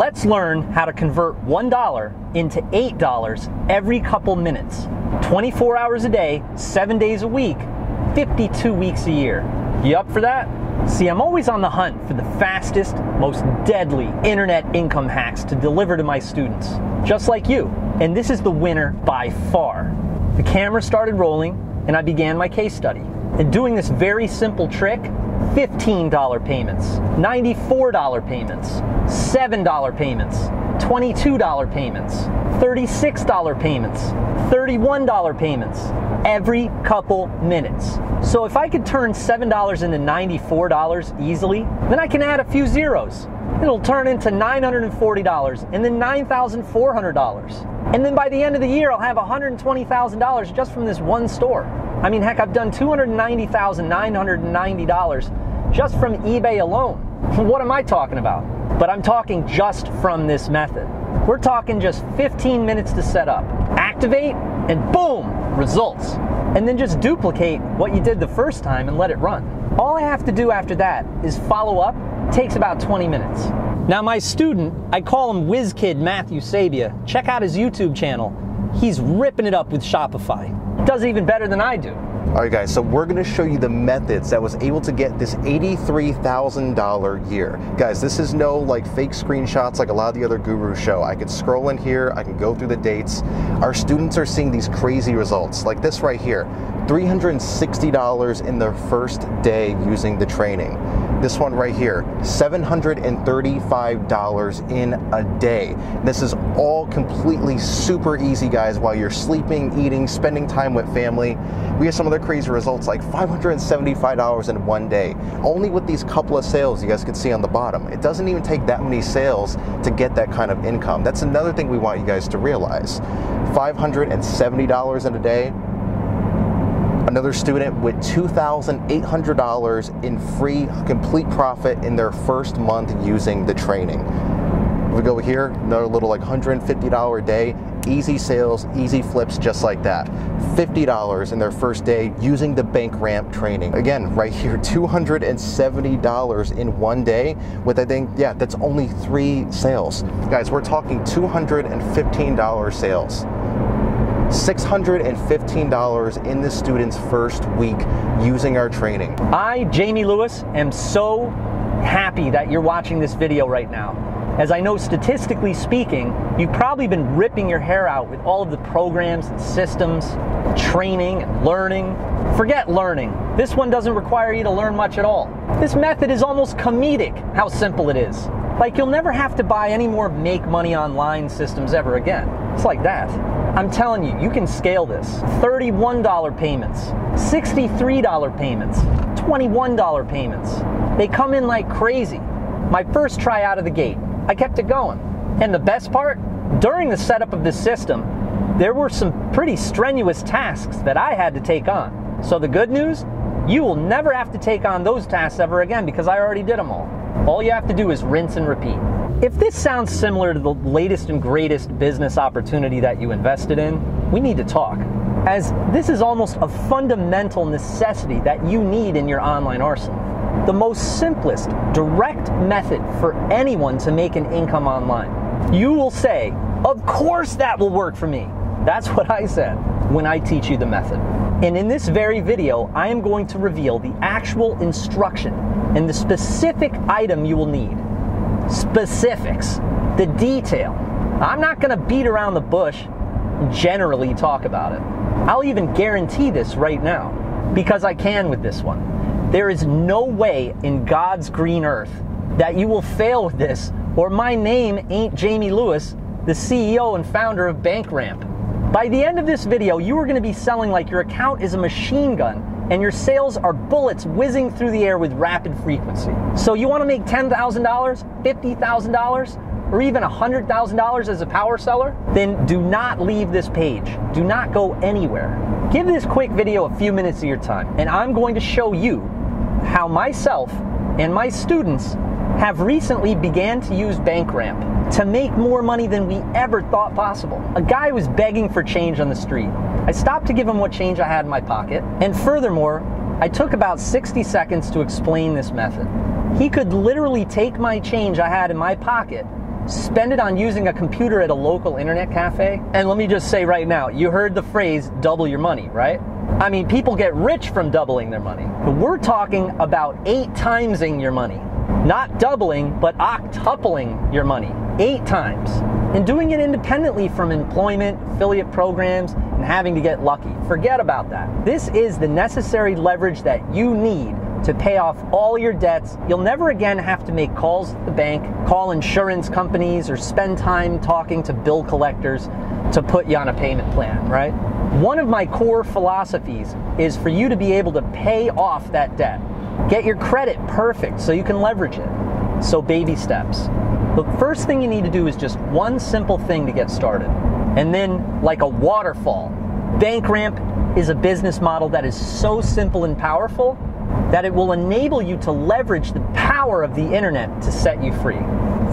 Let's learn how to convert $1 into $8 every couple minutes. 24 hours a day, 7 days a week, 52 weeks a year. You up for that? See, I'm always on the hunt for the fastest, most deadly internet income hacks to deliver to my students, just like you. And this is the winner by far. The camera started rolling, and I began my case study. And doing this very simple trick, $15 payments, $94 payments, $7 payments, $22 payments, $36 payments, $31 payments every couple minutes. So if I could turn $7 into $94 easily, then I can add a few zeros. It'll turn into $940 and then $9,400. And then by the end of the year, I'll have $120,000 just from this one store. I mean, heck, I've done $290,990 just from eBay alone. What am I talking about? But I'm talking just from this method. We're talking just 15 minutes to set up, activate, and boom, results. And then just duplicate what you did the first time and let it run. All I have to do after that is follow up. Takes about 20 minutes. Now, my student, I call him WizKid Matthew Sabia. Check out his YouTube channel. He's ripping it up with Shopify. Does even better than I do. All right, guys, so we're gonna show you the methods that was able to get this $83,000 year. Guys, this is no like fake screenshots like a lot of the other gurus show. I can scroll in here, I can go through the dates. Our students are seeing these crazy results, like this right here $360 in their first day using the training. This one right here, $735 in a day. This is all completely super easy, guys, while you're sleeping, eating, spending time with family. We have some other crazy results like $575 in one day, only with these couple of sales you guys can see on the bottom. It doesn't even take that many sales to get that kind of income. That's another thing we want you guys to realize. $570 in a day, another student with $2,800 in free complete profit in their first month using the training. We go here, another little like $150 a day, easy sales, easy flips just like that. $50 in their first day using the bank ramp training. Again, right here, $270 in one day with I think, yeah, that's only three sales. Guys, we're talking $215 sales. $615 in the student's first week using our training. I, Jamie Lewis, am so happy that you're watching this video right now. As I know, statistically speaking, you've probably been ripping your hair out with all of the programs and systems, training and learning. Forget learning. This one doesn't require you to learn much at all. This method is almost comedic how simple it is. Like you'll never have to buy any more make money online systems ever again. It's like that. I'm telling you, you can scale this. $31 payments, $63 payments, $21 payments. They come in like crazy. My first try out of the gate, I kept it going. And the best part, during the setup of this system, there were some pretty strenuous tasks that I had to take on. So the good news, you will never have to take on those tasks ever again because I already did them all. All you have to do is rinse and repeat. If this sounds similar to the latest and greatest business opportunity that you invested in, we need to talk. As this is almost a fundamental necessity that you need in your online arsenal. The most simplest, direct method for anyone to make an income online. You will say, Of course that will work for me. That's what I said when I teach you the method. And in this very video, I am going to reveal the actual instruction and the specific item you will need specifics, the detail. I'm not going to beat around the bush generally talk about it. I'll even guarantee this right now because I can with this one. There is no way in God's green earth that you will fail with this or my name ain't Jamie Lewis, the CEO and founder of BankRamp. By the end of this video, you are going to be selling like your account is a machine gun and your sales are bullets whizzing through the air with rapid frequency. So you want to make $10,000, $50,000, or even $100,000 as a power seller? Then do not leave this page. Do not go anywhere. Give this quick video a few minutes of your time, and I'm going to show you how myself and my students have recently began to use BankRamp to make more money than we ever thought possible. A guy was begging for change on the street. I stopped to give him what change I had in my pocket, and furthermore, I took about 60 seconds to explain this method. He could literally take my change I had in my pocket spend it on using a computer at a local internet cafe. And let me just say right now, you heard the phrase double your money, right? I mean, people get rich from doubling their money. But we're talking about eight timesing your money. Not doubling, but octupling your money. Eight times. And doing it independently from employment, affiliate programs, and having to get lucky. Forget about that. This is the necessary leverage that you need to pay off all your debts. You'll never again have to make calls to the bank, call insurance companies, or spend time talking to bill collectors to put you on a payment plan, right? One of my core philosophies is for you to be able to pay off that debt. Get your credit perfect so you can leverage it. So, baby steps. The first thing you need to do is just one simple thing to get started. And then, like a waterfall, BankRamp is a business model that is so simple and powerful that it will enable you to leverage the power of the internet to set you free.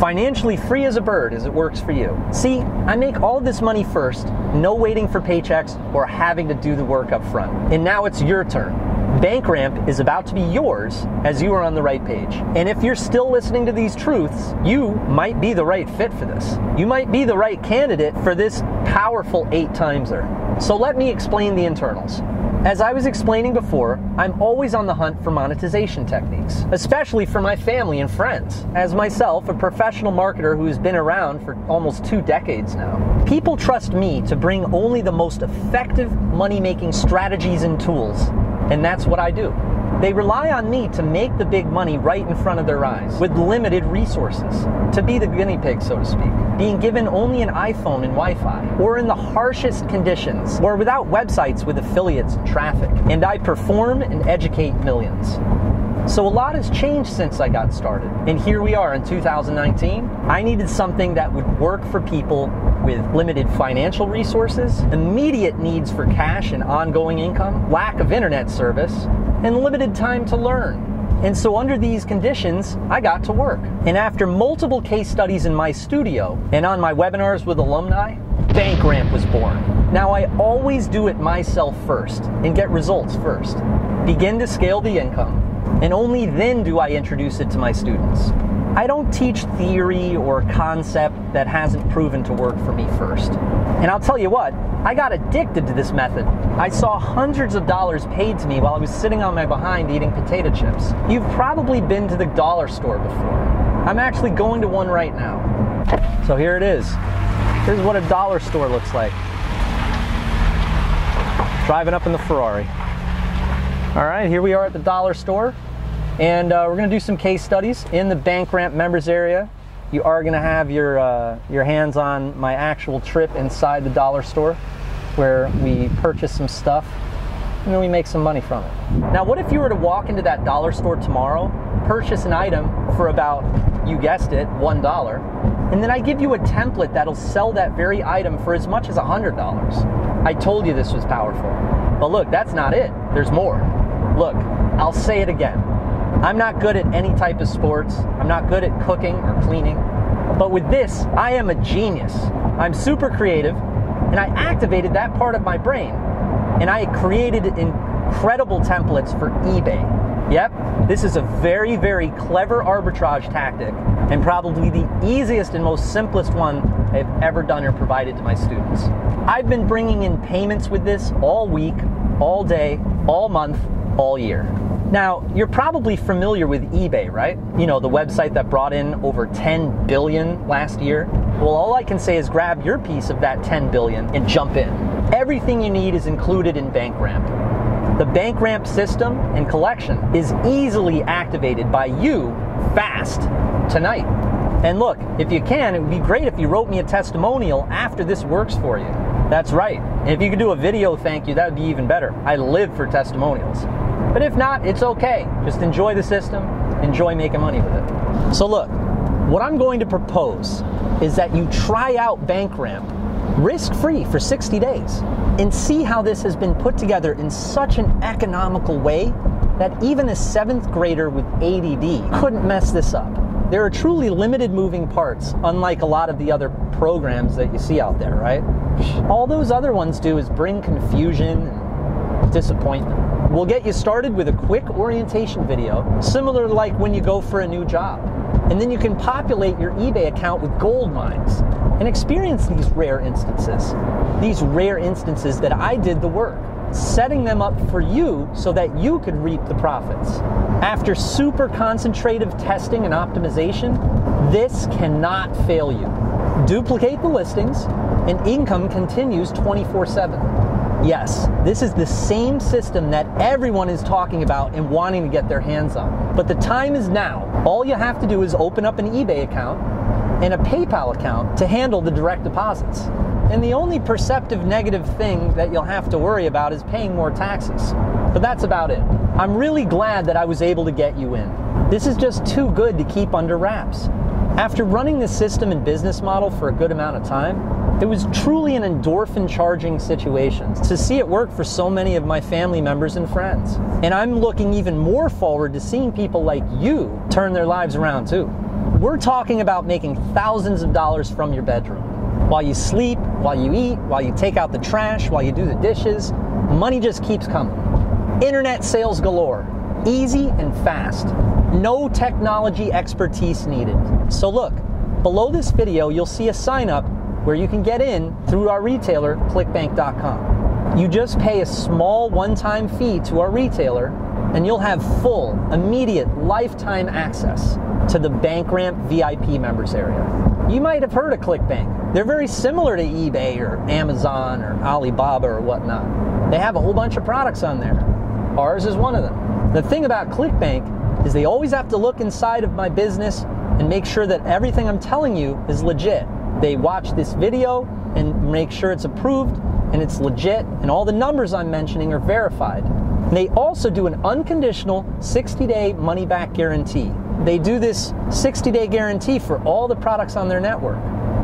Financially free as a bird as it works for you. See, I make all this money first, no waiting for paychecks or having to do the work up front. And now it's your turn. BankRamp is about to be yours as you are on the right page. And if you're still listening to these truths, you might be the right fit for this. You might be the right candidate for this powerful eight timeser. So let me explain the internals. As I was explaining before, I'm always on the hunt for monetization techniques, especially for my family and friends. As myself, a professional marketer who's been around for almost two decades now, people trust me to bring only the most effective money making strategies and tools, and that's what I do. They rely on me to make the big money right in front of their eyes with limited resources, to be the guinea pig, so to speak, being given only an iPhone and Wi Fi, or in the harshest conditions, or without websites with affiliates and traffic. And I perform and educate millions. So a lot has changed since I got started. And here we are in 2019. I needed something that would work for people with limited financial resources, immediate needs for cash and ongoing income, lack of internet service, and limited time to learn. And so, under these conditions, I got to work. And after multiple case studies in my studio and on my webinars with alumni, BankRamp was born. Now, I always do it myself first and get results first. Begin to scale the income, and only then do I introduce it to my students. I don't teach theory or concept that hasn't proven to work for me first. And I'll tell you what, I got addicted to this method. I saw hundreds of dollars paid to me while I was sitting on my behind eating potato chips. You've probably been to the dollar store before. I'm actually going to one right now. So here it is. Here's what a dollar store looks like. Driving up in the Ferrari. All right, here we are at the dollar store. And uh, we're going to do some case studies in the BankRamp members area. You are going to have your, uh, your hands on my actual trip inside the dollar store where we purchase some stuff and then we make some money from it. Now, what if you were to walk into that dollar store tomorrow, purchase an item for about, you guessed it, $1, and then I give you a template that'll sell that very item for as much as $100? I told you this was powerful. But look, that's not it. There's more. Look, I'll say it again. I'm not good at any type of sports. I'm not good at cooking or cleaning. But with this, I am a genius. I'm super creative, and I activated that part of my brain. And I created incredible templates for eBay. Yep, this is a very, very clever arbitrage tactic, and probably the easiest and most simplest one I've ever done or provided to my students. I've been bringing in payments with this all week, all day, all month, all year. Now, you're probably familiar with eBay, right? You know, the website that brought in over 10 billion last year. Well, all I can say is grab your piece of that 10 billion and jump in. Everything you need is included in BankRamp. The BankRamp system and collection is easily activated by you fast tonight. And look, if you can, it would be great if you wrote me a testimonial after this works for you. That's right. And if you could do a video thank you, that would be even better. I live for testimonials. But if not, it's okay. Just enjoy the system, enjoy making money with it. So, look, what I'm going to propose is that you try out BankRamp risk free for 60 days and see how this has been put together in such an economical way that even a seventh grader with ADD couldn't mess this up. There are truly limited moving parts, unlike a lot of the other programs that you see out there, right? All those other ones do is bring confusion and disappointment. We'll get you started with a quick orientation video, similar to like when you go for a new job. And then you can populate your eBay account with gold mines and experience these rare instances. These rare instances that I did the work, setting them up for you so that you could reap the profits. After super concentrative testing and optimization, this cannot fail you. Duplicate the listings, and income continues 24 7. Yes, this is the same system that everyone is talking about and wanting to get their hands on. But the time is now. All you have to do is open up an eBay account and a PayPal account to handle the direct deposits. And the only perceptive negative thing that you'll have to worry about is paying more taxes. But that's about it. I'm really glad that I was able to get you in. This is just too good to keep under wraps. After running this system and business model for a good amount of time, it was truly an endorphin charging situation to see it work for so many of my family members and friends. And I'm looking even more forward to seeing people like you turn their lives around too. We're talking about making thousands of dollars from your bedroom. While you sleep, while you eat, while you take out the trash, while you do the dishes, money just keeps coming. Internet sales galore, easy and fast. No technology expertise needed. So look, below this video you'll see a sign up where you can get in through our retailer, clickbank.com. You just pay a small one-time fee to our retailer and you'll have full, immediate, lifetime access to the BankRamp VIP members area. You might have heard of ClickBank. They're very similar to eBay or Amazon or Alibaba or whatnot. They have a whole bunch of products on there. Ours is one of them. The thing about ClickBank is they always have to look inside of my business and make sure that everything I'm telling you is legit. They watch this video and make sure it's approved and it's legit and all the numbers I'm mentioning are verified. They also do an unconditional 60 day money back guarantee. They do this 60 day guarantee for all the products on their network.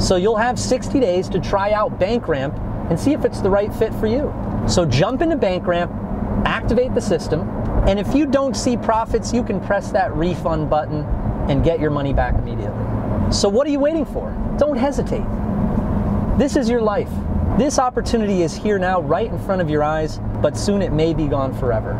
So you'll have 60 days to try out BankRamp and see if it's the right fit for you. So jump into BankRamp, activate the system, and if you don't see profits, you can press that refund button and get your money back immediately. So what are you waiting for? Don't hesitate. This is your life. This opportunity is here now, right in front of your eyes, but soon it may be gone forever.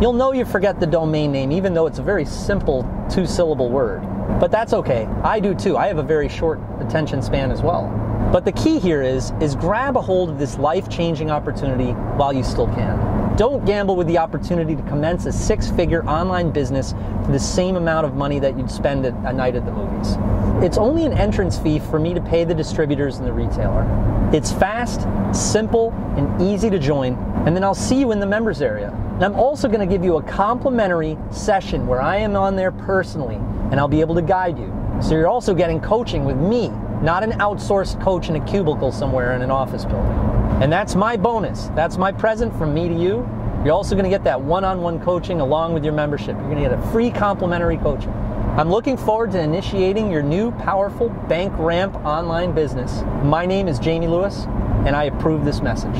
You'll know you forget the domain name, even though it's a very simple two syllable word. But that's okay. I do too. I have a very short attention span as well. But the key here is is grab a hold of this life-changing opportunity while you still can. Don't gamble with the opportunity to commence a six-figure online business for the same amount of money that you'd spend a night at the movies. It's only an entrance fee for me to pay the distributors and the retailer. It's fast, simple, and easy to join, and then I'll see you in the members area. And I'm also going to give you a complimentary session where I am on there personally and I'll be able to guide you. So you're also getting coaching with me, not an outsourced coach in a cubicle somewhere in an office building. And that's my bonus. That's my present from me to you. You're also going to get that one on one coaching along with your membership. You're going to get a free complimentary coaching. I'm looking forward to initiating your new powerful Bank Ramp online business. My name is Jamie Lewis, and I approve this message.